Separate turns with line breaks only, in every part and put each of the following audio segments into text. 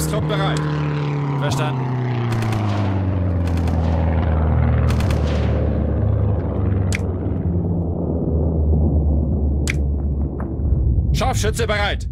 Hilfstrupp bereit. Verstanden. Scharfschütze bereit.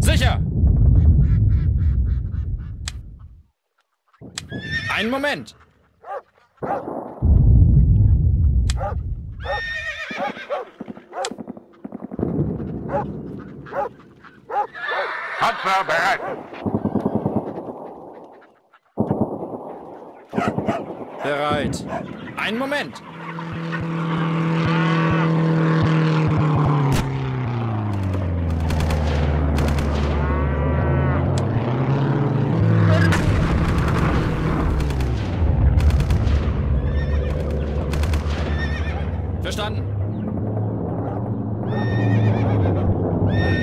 Sicher! Einen Moment!
Panzer bereit.
Bereit. Einen Moment! Verstanden.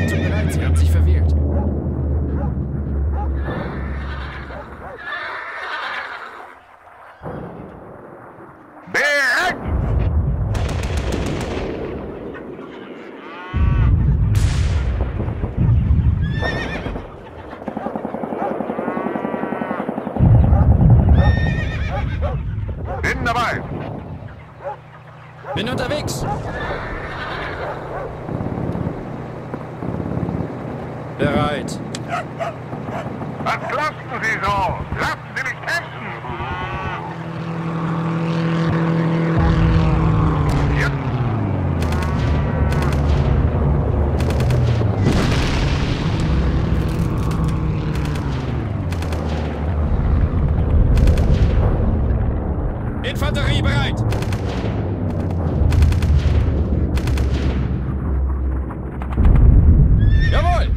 Tut mir leid, Sie haben sich verwählt.
Bereit. Bin dabei.
Bin unterwegs. Bereit.
Was lassen Sie so? Lassen Sie mich kämpfen. Jetzt.
Infanterie bereit. Jawohl.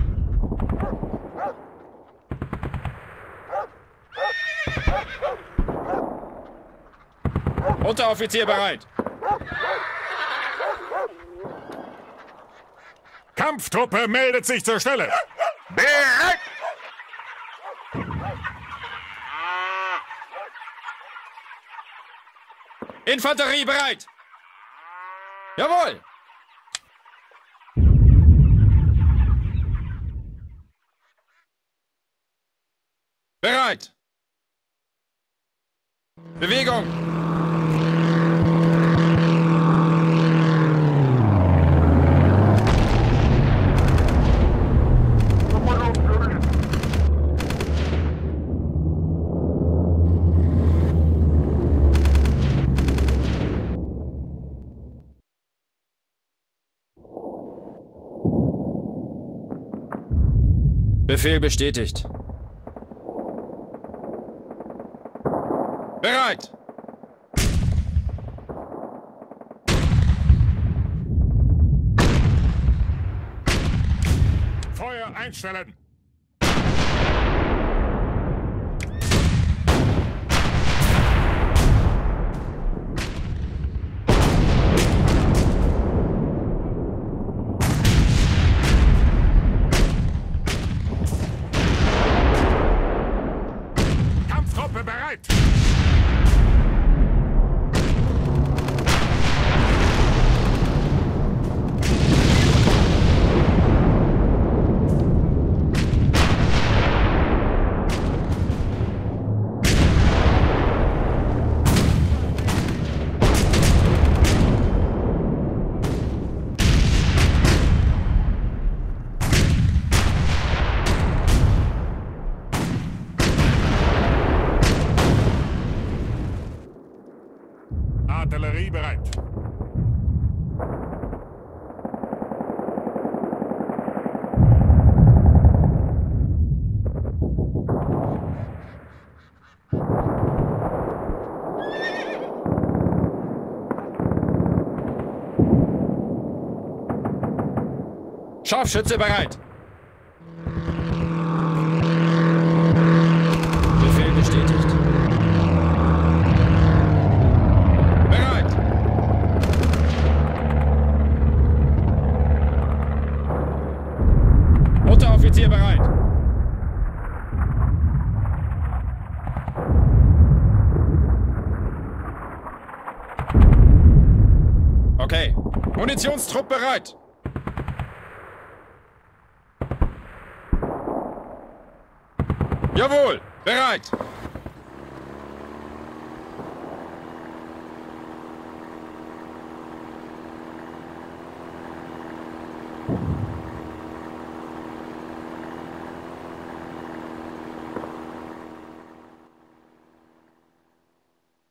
Unteroffizier bereit.
Kampftruppe meldet sich zur Stelle.
Bereit.
Infanterie bereit. Jawohl. Bereit. Bewegung. Befehl bestätigt. Bereit!
Feuer einstellen. Kampftruppe bereit. Artillerie bereit.
Scharfschütze bereit! Befehl bestätigt. Bereit! Unteroffizier bereit! Okay. Munitionstrupp bereit. Jawohl, bereit.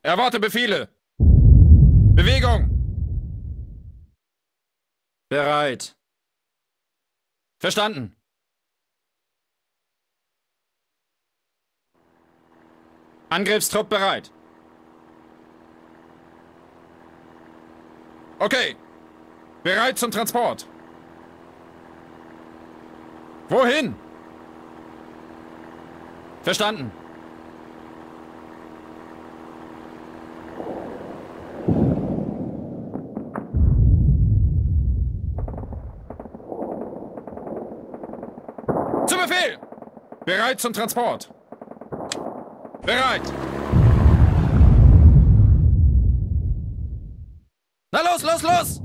Erwarte Befehle. Bewegung. Bereit. Verstanden. Angriffstrupp bereit. Okay. Bereit zum Transport. Wohin? Verstanden. Zu Befehl! Bereit zum Transport. Bereit! Na los, los, los!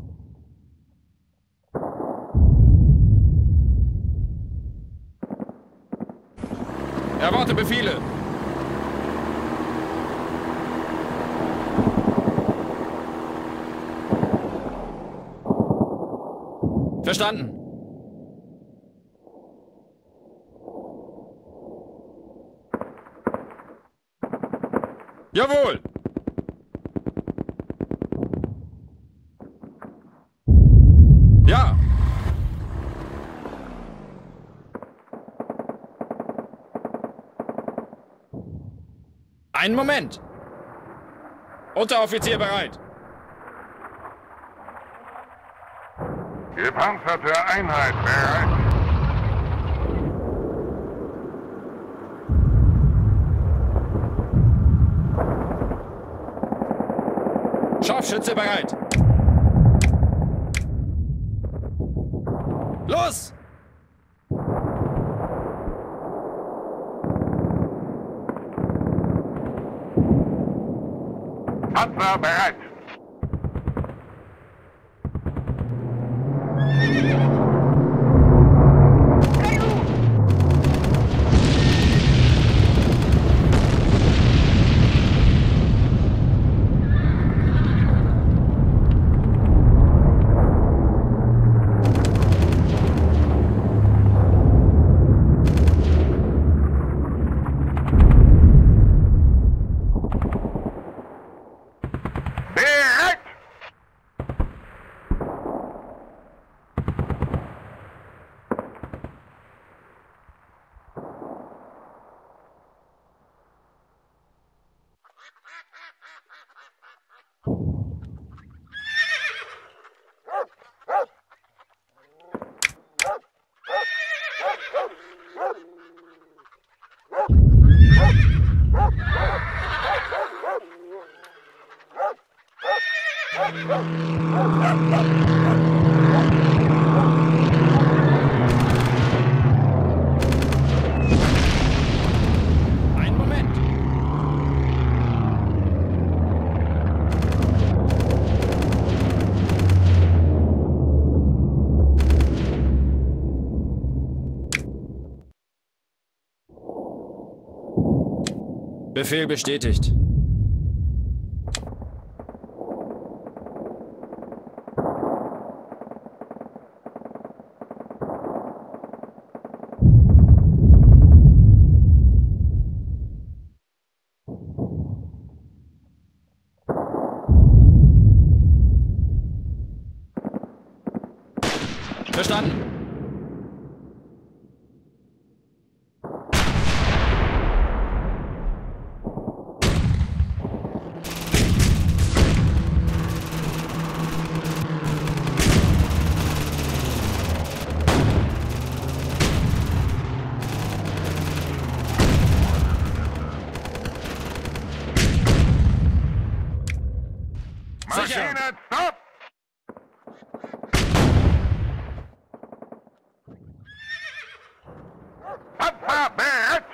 Erwarte Befehle. Verstanden. Jawohl! Ja! Einen Moment! Unteroffizier bereit!
Gepanzerte Einheit bereit.
Scharfschütze bereit! Los!
Panzer. Bereit!
Befehl bestätigt. Verstanden. Sicher.
Maschine, stopp! Panzer bereit!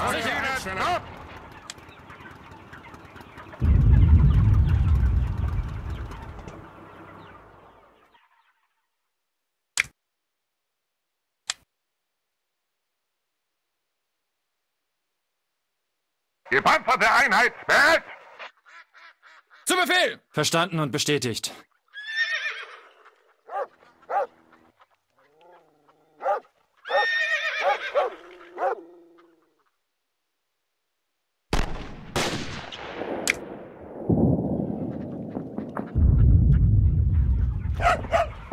einstellen.
Stopp! Gepanzerte Einheit, bereit!
Zu Befehl!
Verstanden und bestätigt.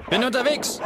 Bin unterwegs!